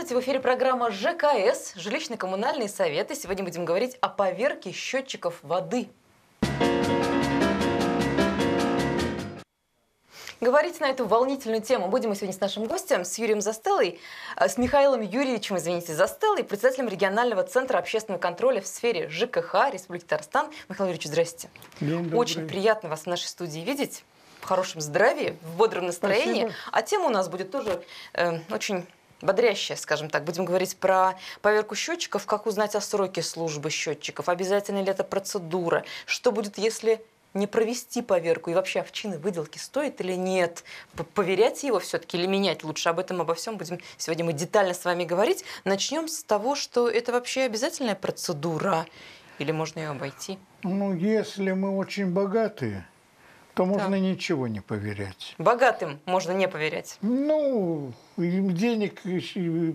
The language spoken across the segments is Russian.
Здравствуйте, в эфире программа ЖКС «Жилищно-коммунальные советы». Сегодня будем говорить о поверке счетчиков воды. Говорить на эту волнительную тему будем мы сегодня с нашим гостем, с Юрием Застелой, э, с Михаилом Юрьевичем, извините, Застелой, председателем регионального центра общественного контроля в сфере ЖКХ Республики Татарстан. Михаил Юрьевич, здрасте. День Очень приятно вас в нашей студии видеть, в хорошем здравии, в бодром настроении. Спасибо. А тема у нас будет тоже э, очень бодрящая, скажем так. Будем говорить про поверку счетчиков, как узнать о сроке службы счетчиков, обязательно ли это процедура, что будет, если не провести поверку и вообще овчины выделки стоит или нет, поверять его все-таки или менять лучше. Об этом обо всем будем сегодня мы детально с вами говорить. Начнем с того, что это вообще обязательная процедура или можно ее обойти. Ну, если мы очень богатые, то можно ничего не поверять. Богатым можно не поверять. Ну, им денег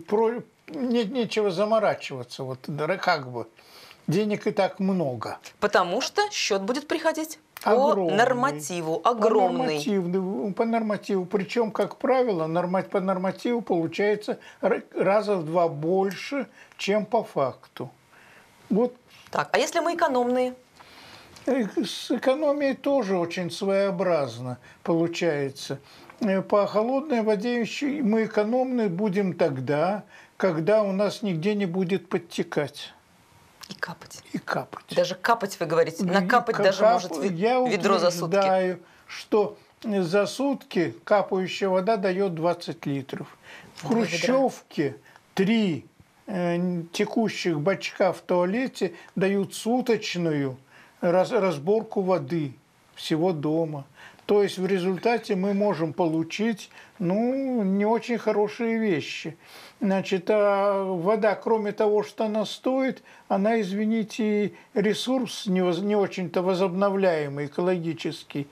про- нет нечего заморачиваться. Вот да, как бы. Денег и так много. Потому что счет будет приходить по Огромный. нормативу, По огромный. нормативу, по нормативу. Причем, как правило, норма- по нормативу получается раза в два больше, чем по факту. Вот Так, а если мы экономные? Э, С экономией тоже очень своеобразно получается. Э, По холодной воде мы экономны будем тогда, когда у нас нигде не будет подтекать И капать. и капать. Даже капать, вы говорите. Накапать Ка- даже кап- может Я ведро за сутки. утверждаю, что за сутки капающая вода дает 20 литров. В. Хрущевке три э, текущих бачка в туалете дают суточную раз- разборку воды всего дома. То есть в результате мы можем получить ну, не очень хорошие вещи. Значит, а вода, кроме того, что она стоит, она, извините, ресурс не, не очень-то возобновляемый, экологический.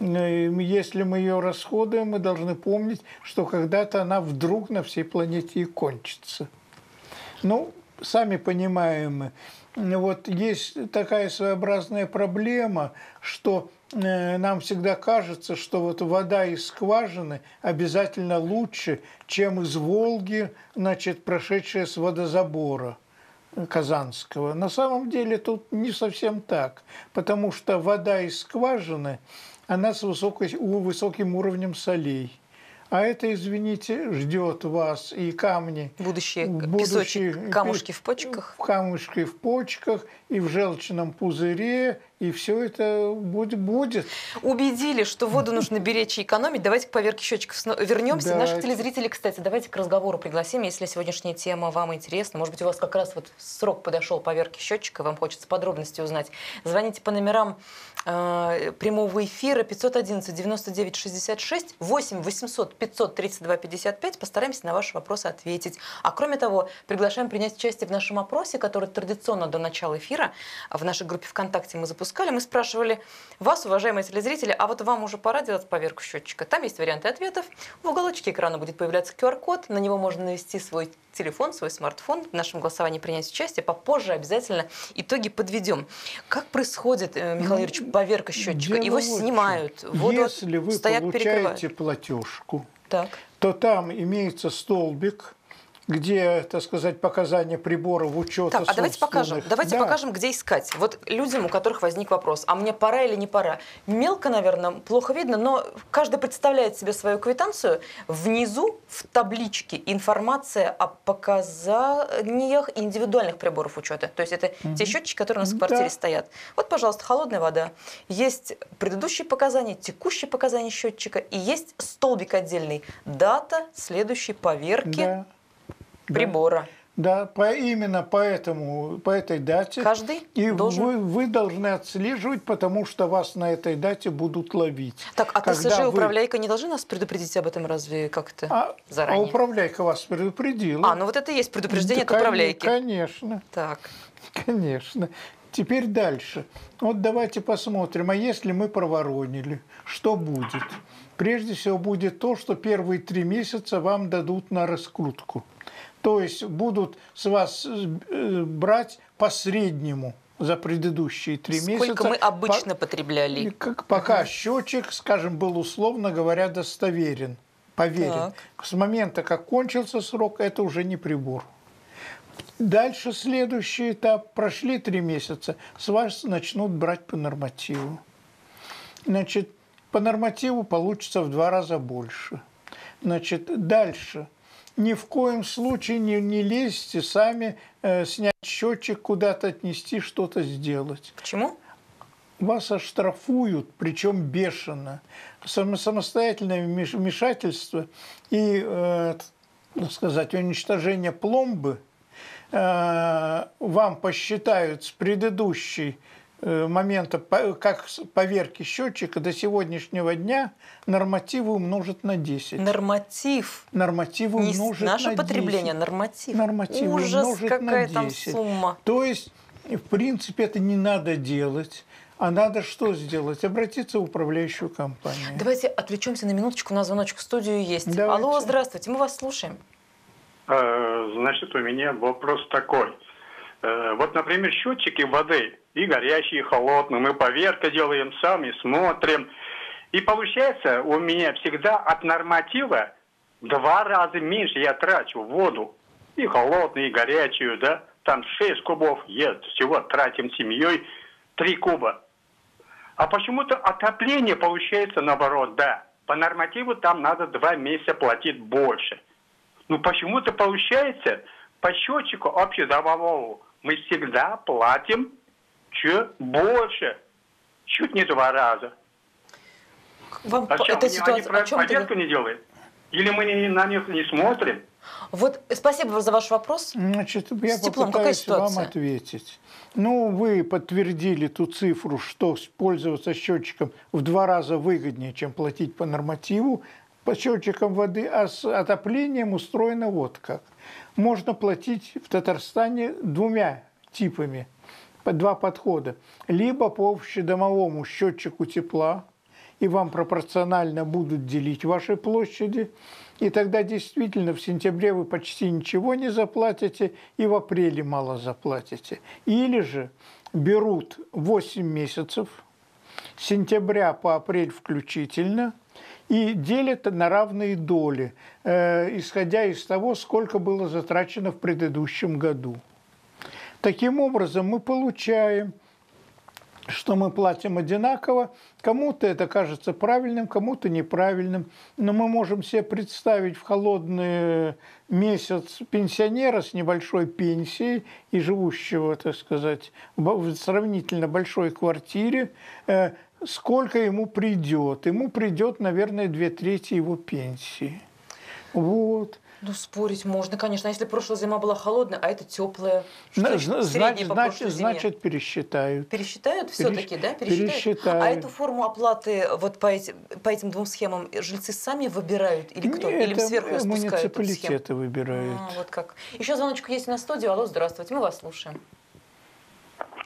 Э, Если мы ее расходуем, мы должны помнить, что когда-то она вдруг на всей планете и кончится. Ну, сами понимаем, мы, вот есть такая своеобразная проблема, что э, нам всегда кажется, что вот вода из скважины обязательно лучше, чем из Волги, значит, прошедшая с водозабора. Казанского. На самом деле тут не совсем так, потому что вода из скважины, она с высокой, высоким уровнем солей. А это, извините, ждет вас и камни. Будущие Будущие песочек, камушки в почках. Камушки в почках и в желчном пузыре, и все это будет. будет. Убедили, что воду нужно беречь и экономить. Давайте к поверке счетчиков вернемся. Да. Наших телезрителей, кстати, давайте к разговору пригласим, если сегодняшняя тема вам интересна. Может быть, у вас как раз вот срок подошел поверки счетчика, вам хочется подробности узнать. Звоните по номерам э, прямого эфира 511 99 66 8 800 500 32 55. Постараемся на ваши вопросы ответить. А кроме того, приглашаем принять участие в нашем опросе, который традиционно до начала эфира в нашей группе ВКонтакте мы запускали. Мы спрашивали вас, уважаемые телезрители, а вот вам уже пора делать поверку счетчика? Там есть варианты ответов. В уголочке экрана будет появляться QR-код. На него можно навести свой телефон, свой смартфон. В нашем голосовании принять участие. Попозже обязательно итоги подведем. Как происходит, э, Михаил Ну, Юрьевич, поверка счетчика? Дело Его чем. снимают, воду Если вы стояк перекрывают. получаете платежку, Так. то там имеется столбик, где, так сказать, показания приборов учета. Так, а давайте покажем. Давайте Да. покажем, где искать. Вот людям, у которых возник вопрос, а мне пора или не пора? Мелко, наверное, плохо видно, но каждый представляет себе свою квитанцию. Внизу в табличке информация о показаниях индивидуальных приборов учета. То есть это те счетчики, которые у нас в Да. квартире стоят. Вот, пожалуйста, холодная вода. Есть предыдущие показания, текущие показания счетчика, и есть столбик отдельный. Дата следующей поверки Да. Да. прибора. Да, по, именно поэтому, по этой дате. Каждый и должен- вы, вы должны отслеживать, потому что вас на этой дате будут ловить. Так, а Когда ТСЖ вы- управляйка не должны нас предупредить об этом разве как-то А, а заранее? управляйка вас предупредила. А, ну вот это и есть предупреждение Да, от управляйки. Конечно, Так, конечно. Теперь дальше. Вот давайте посмотрим, а если мы проворонили, что будет? Прежде всего будет то, что первые три месяца вам дадут на раскрутку. То есть будут с вас э, брать по среднему за предыдущие три месяца. сколько мы по- обычно и потребляли? как- пока счетчик, скажем, был условно говоря достоверен. Поверим. Так. С момента, как кончился срок, это уже не прибор. Дальше следующий этап. Прошли три месяца, с вас начнут брать по нормативу. Значит, по нормативу получится в два раза больше. Значит, дальше. Ни в коем случае не, не лезьте сами э, снять счетчик, куда-то отнести, что-то сделать Почему? вас оштрафуют, причем бешено. Само- Самостоятельное вмеш- вмешательство и, э, так сказать, уничтожение пломбы э, вам посчитают с предыдущей момента, по- как поверки счетчика до сегодняшнего дня нормативы умножат на 10. Норматив. Нормативы Не умножат наше на потребление, 10. норматив. Нормативы Ужас, умножить какая на там 10. сумма. То есть, в принципе, это не надо делать. А надо что сделать? Обратиться в управляющую компанию. Давайте отвлечемся на минуточку, у нас звоночек в студию есть. Давайте. Алло, здравствуйте, мы вас слушаем. Э, Значит, у меня вопрос такой. Э, Вот, например, счетчики воды, и горячие, и холодные, мы поверка делаем сами, смотрим. И получается, у меня всегда от норматива два раза меньше я трачу воду. И холодную, и горячую, да. Там 6 кубов есть, всего тратим семьей 3 куба. А почему-то отопление получается наоборот, да. По нормативу там надо два месяца платить больше. Ну почему-то получается по счетчику общедомовому мы всегда платим чуть больше. Чуть не два раза. Вам А чем, эта они, ситуация, они про- о чем это поверку не делают? Или мы не- на них не смотрим? Вот э, спасибо за ваш вопрос. Значит, я С теплом какая попытаюсь вам ситуация? ответить. Ну, вы подтвердили ту цифру, что пользоваться счетчиком в два раза выгоднее, чем платить по нормативу по счетчикам воды, а с отоплением устроено вот как. Можно платить в Татарстане двумя типами, два подхода. Либо по общедомовому счетчику тепла, и вам пропорционально будут делить ваши площади, и тогда действительно в сентябре вы почти ничего не заплатите, и в апреле мало заплатите. Или же берут 8 месяцев, с сентября по апрель включительно, и делят на равные доли, э, исходя из того, сколько было затрачено в предыдущем году. Таким образом, мы получаем что мы платим одинаково. Кому-то это кажется правильным, кому-то неправильным. Но мы можем себе представить в холодный месяц пенсионера с небольшой пенсией и живущего, так сказать, в сравнительно большой квартире, э, сколько ему придет. Ему придет, наверное, две трети его пенсии. Вот. Ну, спорить можно, конечно. А если прошлая зима была холодная, а это теплая, что Значит, значит, значит, пересчитают. Пересчитают все-таки, да? пересчитают. А эту форму оплаты вот по, эти- по этим двум схемам жильцы сами выбирают? Или кто? Или Это сверху ее спускают муниципалитеты выбирают. А, вот как. Еще звоночек есть на студию. Алло, здравствуйте, мы вас слушаем.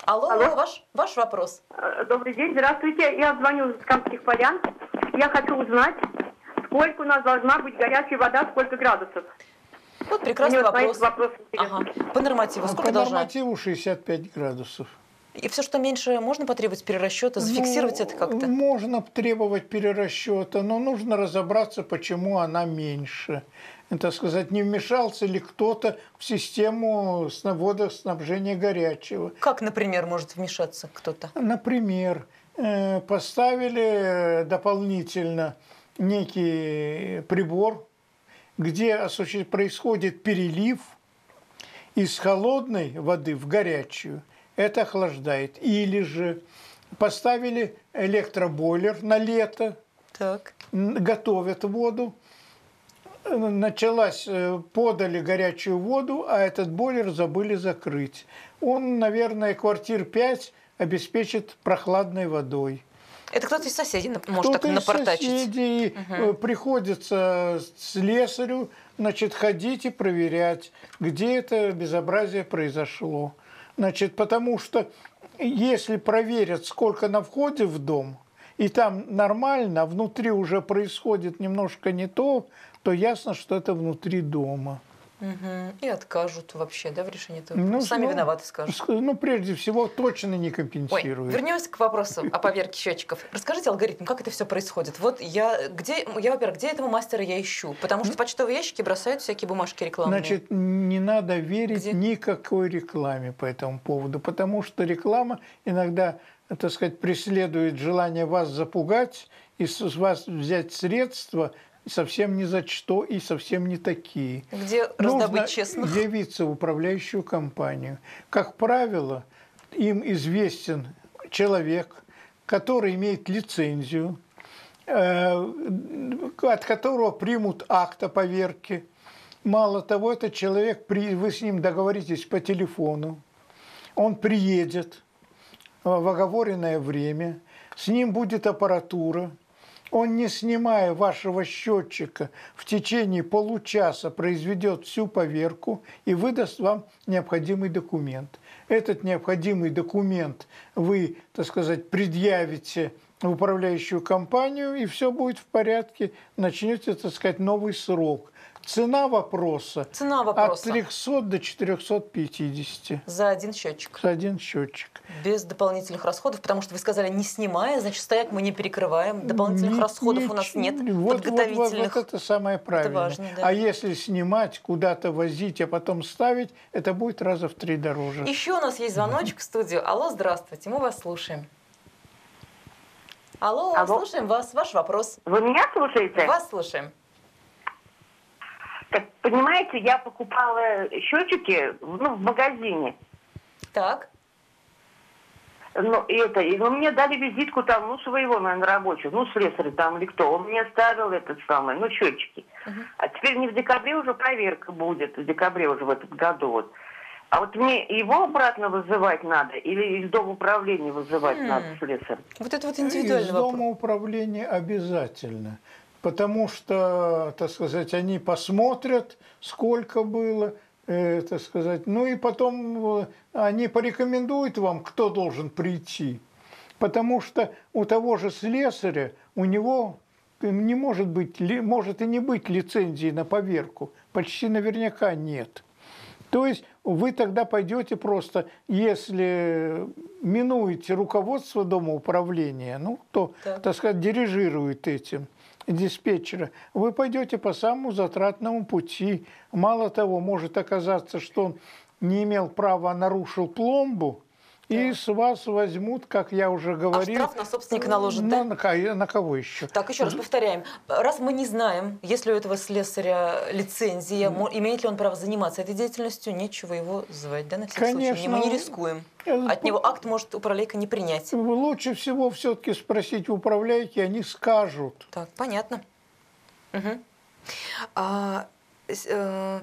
Алло, Алло. ваш, ваш вопрос. Э, Добрый день, здравствуйте. Я звоню с Камских полян. Я хочу узнать, сколько у нас должна быть горячая вода, сколько градусов. Вот прекрасный Мне вопрос. вопрос. Ага. По нормативу А сколько По должна? нормативу 65 градусов. И все, что меньше, можно потребовать перерасчета, зафиксировать Ну, это как-то? Можно требовать перерасчета, но нужно разобраться, почему она меньше. Это сказать, не вмешался ли кто-то в систему сна- водоснабжения горячего. Как, например, может вмешаться кто-то? Например, э, поставили дополнительно некий прибор, где происходит перелив из холодной воды в горячую. Это охлаждает. Или же поставили электробойлер на лето, Так. готовят воду, началась, э, подали горячую воду, а этот бойлер забыли закрыть. Он, наверное, квартир 5 обеспечит прохладной водой. Это кто-то из соседей может так Кто-то из напортачить. соседей э, приходится слесарю, значит, ходить и проверять, где это безобразие произошло. Значит, потому что если проверят, сколько на входе в дом, и там нормально, а внутри уже происходит немножко не то, то ясно, что это внутри дома. Мгм. И откажут вообще, да, в решении этого? Ну, Сами ну, виноваты, скажут. Ск- Ну, прежде всего, точно не Ой, компенсирует. вернемся к вопросу о поверке счетчиков. Расскажите алгоритм, как это все происходит. Вот я, где, я, во-первых, где этого мастера я ищу? Потому что почтовые ящики бросают всякие бумажки рекламные. Значит, не надо верить Где? никакой рекламе по этому поводу, потому что реклама иногда, так сказать, преследует желание вас запугать и с вас взять средства совсем ни за что и совсем не такие. где Нужно раздобыть честных? явиться в управляющую компанию. Как правило, им известен человек, который имеет лицензию, э, от которого примут акт о поверке. Мало того, этот человек, вы с ним договоритесь по телефону, он приедет в оговоренное время, с ним будет аппаратура, он, не снимая вашего счетчика, в течение получаса произведет всю поверку и выдаст вам необходимый документ. Этот необходимый документ вы, так сказать, предъявите в управляющую компанию, и все будет в порядке. Начнете, так сказать, новый срок. Цена вопроса Цена от вопроса 300 до 450 за один счетчик. за один счетчик. Без дополнительных расходов, потому что вы сказали, не снимая, значит, стояк мы не перекрываем. Дополнительных Ни- расходов у нас нет, Вот, вот, вот, подготовительных. вот это самое правильное. важно, да. А если снимать, куда-то возить, а потом ставить, это будет раза в три дороже. Еще у нас есть звоночек в студию. Алло, здравствуйте, мы вас слушаем. Алло, Алло. слушаем вас. Ваш вопрос. Вы меня слушаете? Вас слушаем. Так, понимаете, я покупала счетчики ну, в магазине. Так. Ну, это, и, ну, мне дали визитку там, ну, своего, наверное, рабочего, ну, слесаря там или кто. Он мне ставил этот самый, ну, счетчики. А теперь не в декабре уже проверка будет, в декабре уже в этом году вот. А вот мне его обратно вызывать надо или из дома управления вызывать Хм. надо слесаря? Вот это вот Из индивидуальный вопрос. дома управления обязательно. Потому что, так сказать, они посмотрят, сколько было, э, так сказать. Ну и потом э, они порекомендуют вам, кто должен прийти. Потому что у того же слесаря, у него не может быть, может и не быть лицензии на поверку. Почти наверняка нет. То есть вы тогда пойдете просто, если минуете руководство дома управления, ну, кто, Так. так сказать, дирижирует этим, диспетчера, вы пойдете по самому затратному пути. Мало того, может оказаться, что он не имел права, а нарушил пломбу, и с вас возьмут, как я уже А говорил... штраф на собственника наложат, на, да? на на кого еще? Так, еще раз повторяем. Раз мы не знаем, есть ли у этого слесаря лицензия, мо- имеет ли он право заниматься этой деятельностью, нечего его звать, да, на всякий случай. Конечно. Мы не рискуем. Э, От него акт может управляйка не принять. Лучше всего все-таки спросить у управляйки, они скажут. Так, понятно. Мгм. А, э,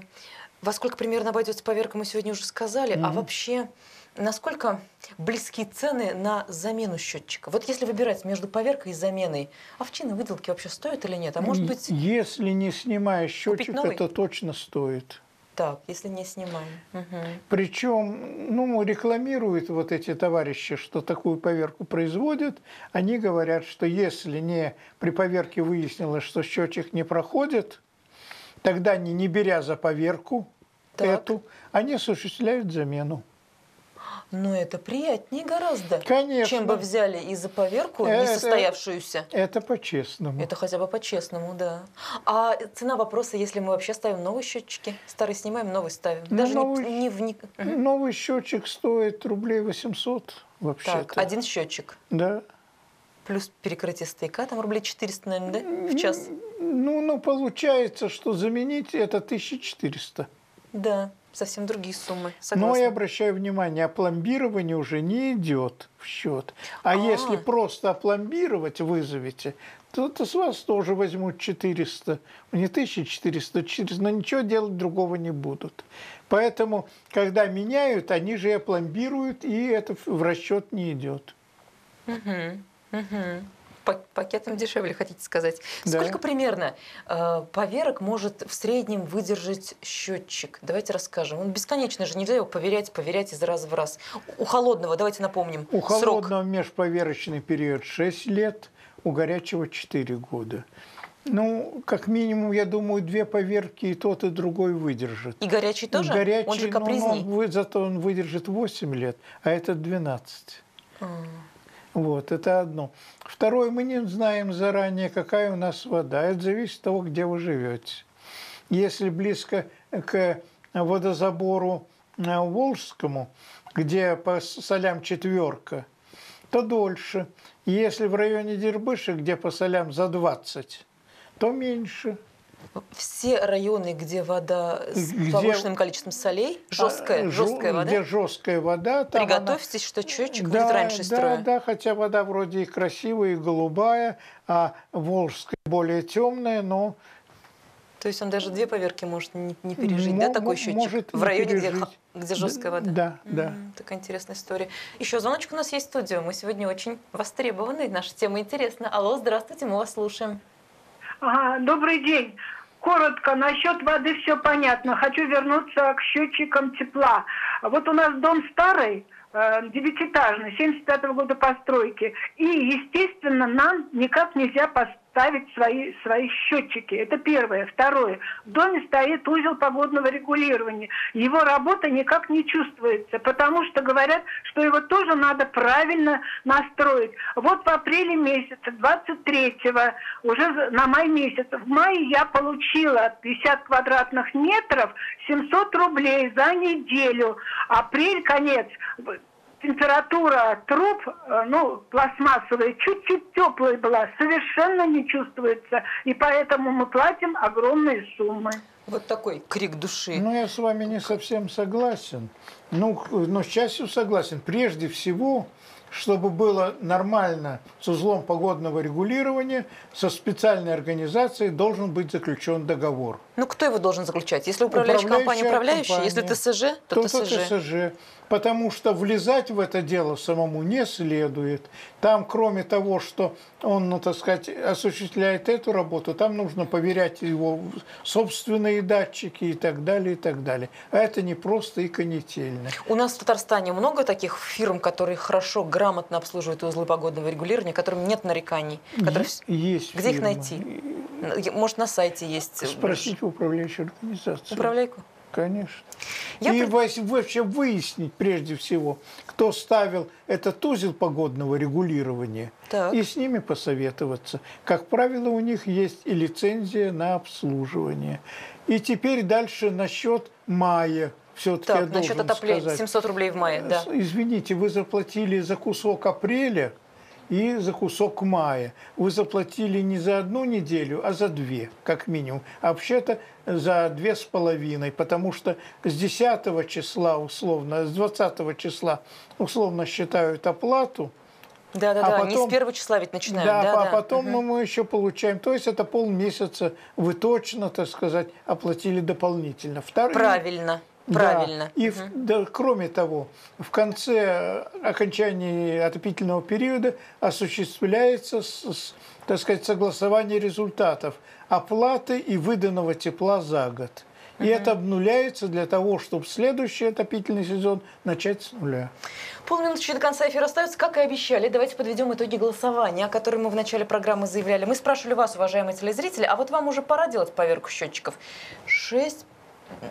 во сколько примерно обойдется поверка, мы сегодня уже сказали. А Мгм. вообще, насколько близки цены на замену счетчика? Вот если выбирать между поверкой и заменой, овчины выделки вообще стоят или нет? А может быть, Если не снимая счетчик, это точно стоит. так, если не снимаем. Мгм. Причем, ну, рекламируют вот эти товарищи, что такую поверку производят. Они говорят, что если не при поверке выяснилось, что счетчик не проходит, тогда они, не беря за поверку Так. эту, они осуществляют замену. Но это приятнее гораздо, Конечно. чем бы взяли и за поверку Это- несостоявшуюся. Это по-честному. Это хотя бы по-честному, да. А цена вопроса, если мы вообще ставим новые счетчики, старый снимаем, новый ставим. Даже не- новый- не, вник- Мгм. Новый счетчик стоит рублей 800 вообще-то. Так, один счетчик. Да. Плюс перекрытие стояка, там рублей 400, наверное, да, в час? Ну, ну, получается, что заменить это 1400. Да, совсем другие суммы, Но согласна. я обращаю внимание, опломбирование уже не идет в счет. А, А. если просто опломбировать вызовете, то, то с вас тоже возьмут 400. Не 1400, 400, но ничего делать другого не будут. Поэтому, когда меняют, они же и опломбируют, и это в расчет не идет. Мгм, мгм. Па- Пакетом дешевле, хотите сказать. Да. Сколько примерно э, поверок может в среднем выдержать счетчик? Давайте расскажем. Он бесконечно же, нельзя его поверять, поверять из раза в раз. У холодного, давайте напомним, У срок. холодного межповерочный период 6 лет, у горячего 4 года. Ну, как минимум, я думаю, две поверки и тот, и другой выдержит. И горячий тоже? Горячий, Он же ну, капризней. он вы- зато он выдержит 8 лет, а этот 12. А. Вот, это одно. Второе, мы не знаем заранее, какая у нас вода. Это зависит от того, где вы живете. Если близко к водозабору э, Волжскому, где по солям четверка, то дольше. Если в районе Дербыши, где по солям за 20, то меньше. Все районы, где вода с Где- повышенным количеством солей, жесткая, А, жесткая жу- вода, Где жесткая вода, там она- приготовьтесь, что счетчик да, будет раньше да, строя. Да, хотя вода вроде и красивая, и голубая, а Волжская более темная, но То есть он даже две поверки может не, не пережить, да, мо- такой счетчик? может в не районе, где, пережить. где жесткая вода? Да, да. М, Такая интересная история. Еще звоночек у нас есть в студию. Мы сегодня очень востребованы, наша тема интересна. Алло, здравствуйте, мы вас слушаем. Ага, добрый день. Коротко, насчет воды все понятно. Хочу вернуться к счетчикам тепла. Вот у нас дом старый, э, девятиэтажный, 75 года постройки. И, естественно, нам никак нельзя поставить свои, свои счетчики. Это первое. Второе. В доме стоит узел погодного регулирования. Его работа никак не чувствуется, потому что говорят, что его тоже надо правильно настроить. Вот в апреле месяце, 23-го, уже на май месяц, в мае я получила 50 квадратных метров, 700 рублей за неделю. Апрель, конец, температура труб, э, ну, пластмассовая, чуть-чуть теплая была, совершенно не чувствуется. И поэтому мы платим огромные суммы. Вот такой крик души. Ну, я с вами не совсем согласен. Ну, но с частью согласен. Прежде всего, чтобы было нормально с узлом погодного регулирования, со специальной организацией должен быть заключен договор. Ну, кто его должен заключать? Если управляющая компания, Управляющая управляющая, если. ТСЖ, то То ТСЖ. ТСЖ. Потому что влезать в это дело самому не следует. Там, кроме того, что он, ну, так сказать, осуществляет эту работу, там нужно поверять его собственные датчики и так далее, и так далее. А это не просто и канительно. У нас в Татарстане много таких фирм, которые хорошо, грамотно обслуживают узлы погодного регулирования, которым нет нареканий. которые Есть Где их фирмы. найти? Может, на сайте есть. Спросите управляющую организацию. Управляйку. Конечно. Я и вось- вообще выяснить прежде всего, кто ставил этот узел погодного регулирования, Так. и с ними посоветоваться. Как правило, у них есть и лицензия на обслуживание. И теперь дальше насчет мая. Все-таки я Так, насчет должен отопления. сказать. 700 рублей в мае, да. С- Извините, вы заплатили за кусок апреля и за кусок мая. Вы заплатили не за одну неделю, а за две, как минимум. А вообще-то за две с половиной, потому что с 10 числа условно, с 20 числа условно считают оплату, Да, да, а да. Не с потом- первого числа ведь начинают. да, Да, а да. потом Мгм. мы еще получаем. То есть это полмесяца вы точно, так сказать, оплатили дополнительно. Вторые- Правильно. Да. Правильно. И в- да, кроме того, в конце окончания отопительного периода осуществляется, с- с, так сказать, согласование результатов оплаты и выданного тепла за год. И это обнуляется для того, чтобы следующий отопительный сезон начать с нуля. Полминуточки до конца эфира остается. Как и обещали, давайте подведем итоги голосования, о котором мы в начале программы заявляли. Мы спрашивали вас, уважаемые телезрители, а вот вам уже пора делать поверку счетчиков? 6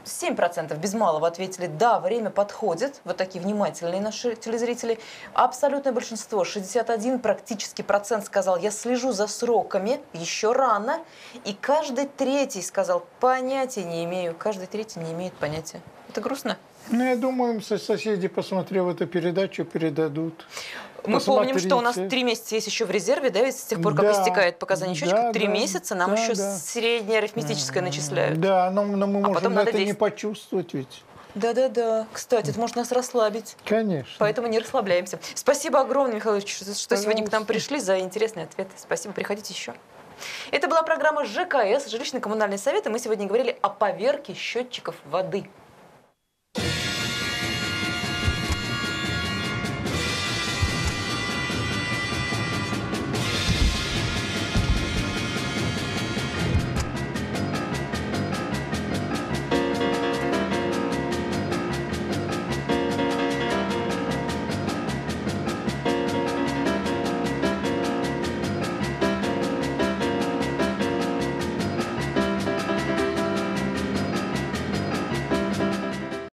7% без малого ответили «да, время подходит». Вот такие внимательные наши телезрители. Абсолютное большинство, 61 практически процент сказал «я слежу за сроками, еще рано». И каждый третий сказал «понятия не имею». Каждый третий не имеет понятия. Это грустно? Ну, я думаю, со- соседи, посмотрев эту передачу, передадут. Мы помним, что у нас Посмотрите. три месяца есть еще в резерве, да, ведь с тех пор, как Да, истекает показания счетчика, три да, месяца нам да, еще да. среднее арифметическое начисляют. Да, но, но мы А потом можем надо это не действовать. почувствовать ведь. Да-да-да. Кстати, это может нас расслабить. Конечно. Поэтому не расслабляемся. Спасибо огромное, Михаил Ильич, что что сегодня к нам Пожалуйста. пришли за интересные ответы. Спасибо, приходите еще. Это была программа ЖКС, жилищно-коммунальные советы. Мы сегодня говорили о поверке счетчиков воды.